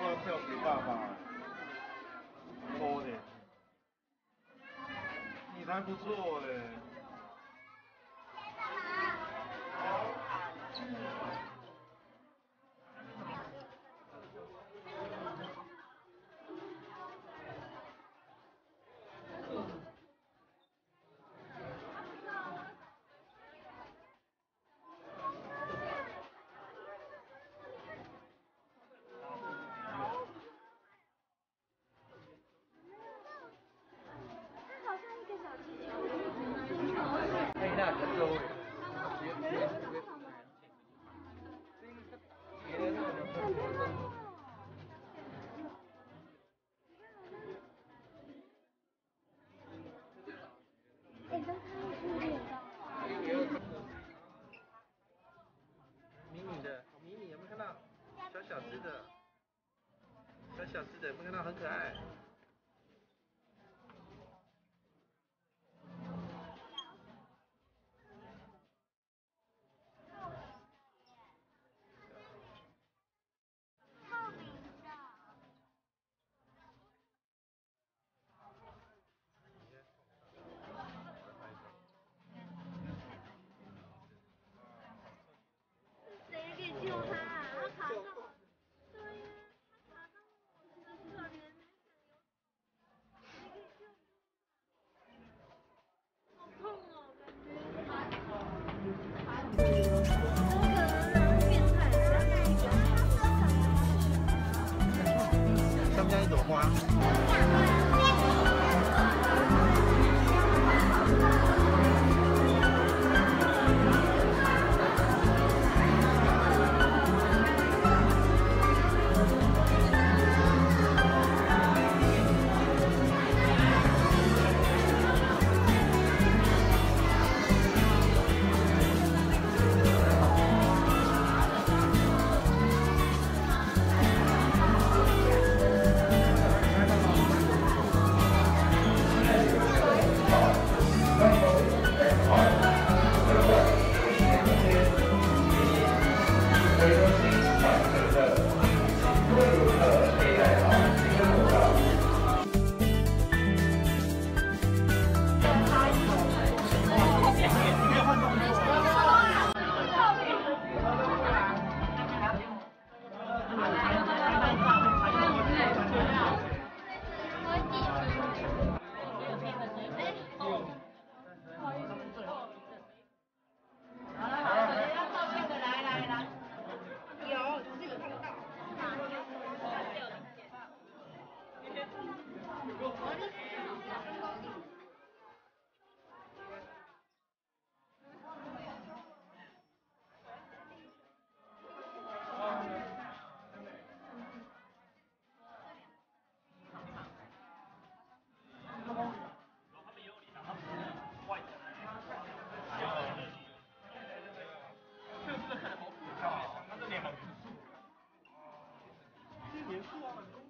都要给爸爸多的，你才不做嘞。on.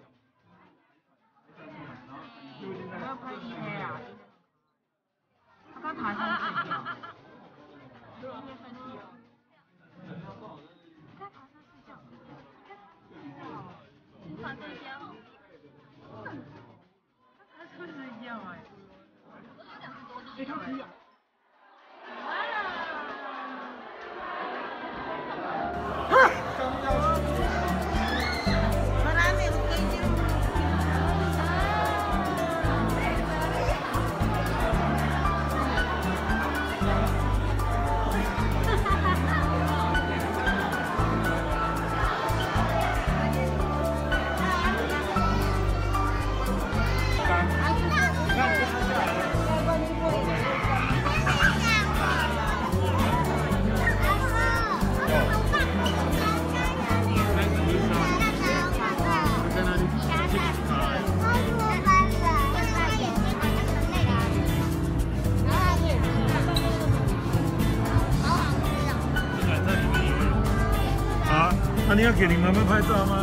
给你们拍照吗？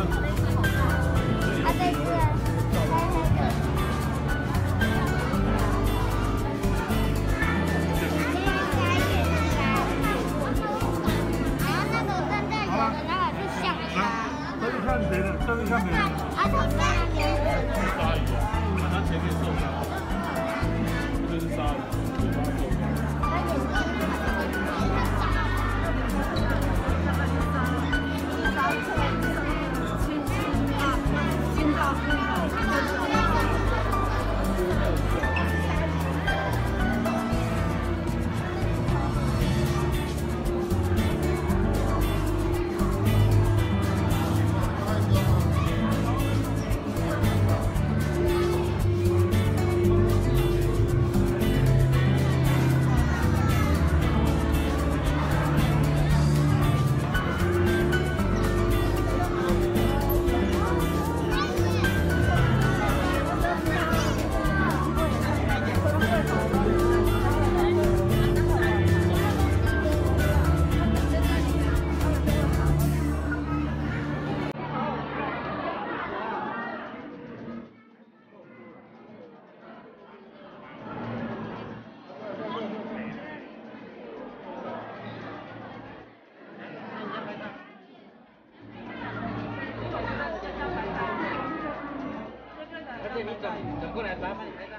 你转转过来咱们？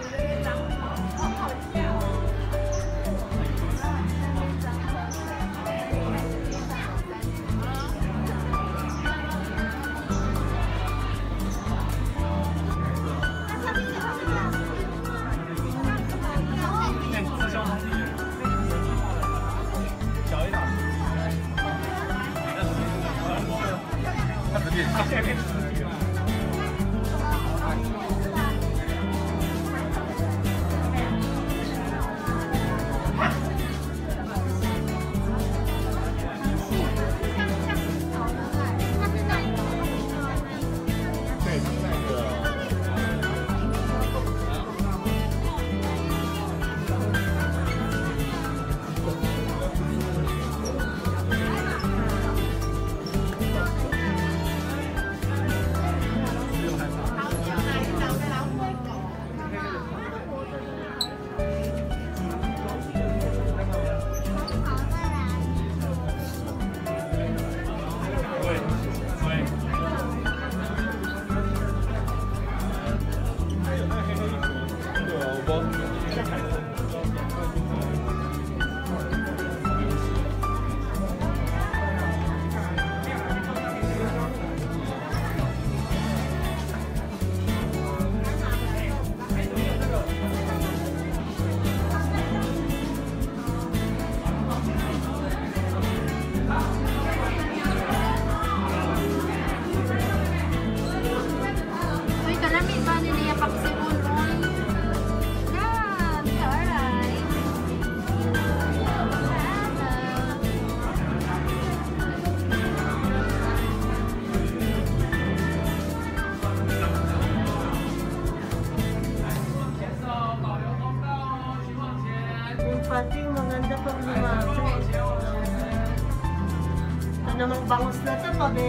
对，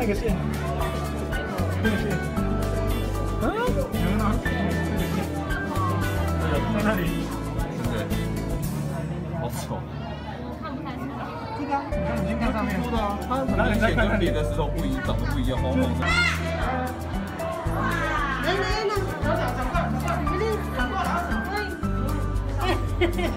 那个线，那个线，啊，有人拿线，那个线，在那里，对，好丑。看不太出来。这个，你看，你先看上面，对啊，它然后你再看看跟别的石头不一样，长得不一样，黄黄的。来来来，讲讲讲快，讲快，讲过来，讲快。打过。你要打印吗？嗯。哎，弟，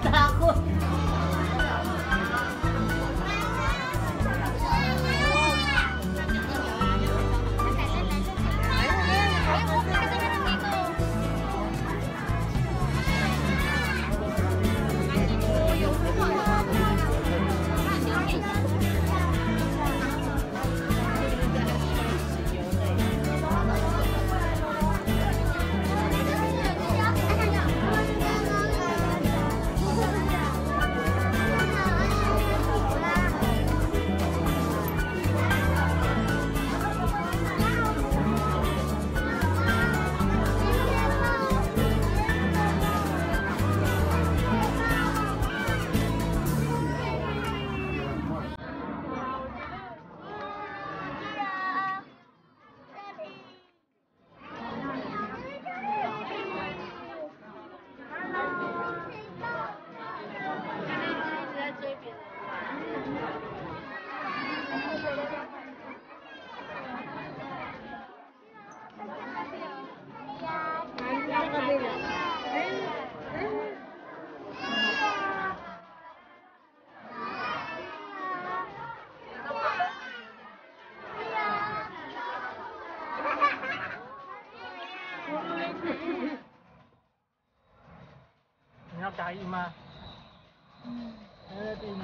你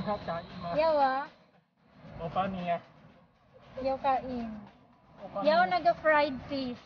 要打印吗？要啊，我帮你啊。要 kain. 我帮你 Yaw naga fried fish.